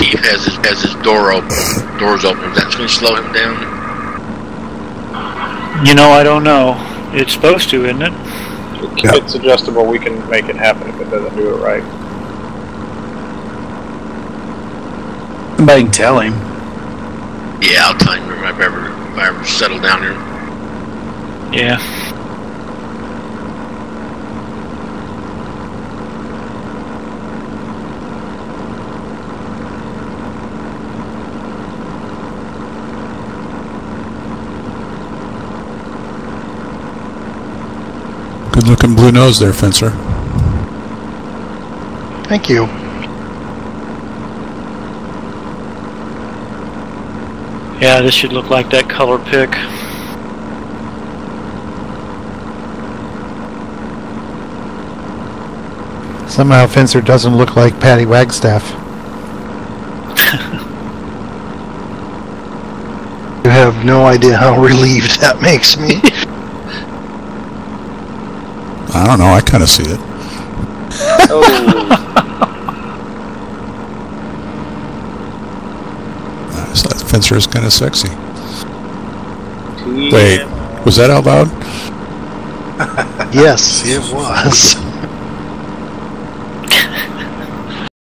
Chief has his has his door open, doors open. That's going to slow him down? You know, I don't know. It's supposed to, isn't it? Yeah. It's adjustable. We can make it happen if it doesn't do it right. Somebody can tell him. Yeah, I'll tell him if I ever if I ever settle down here. Yeah. Good looking blue nose there, fencer. Thank you. Yeah, this should look like that color pick. Somehow Fencer doesn't look like Patty Wagstaff. you have no idea how relieved that makes me. I don't know. I kind of see it. Oh, so that fencer is kind of sexy. Wait, was that out loud? yes, it was.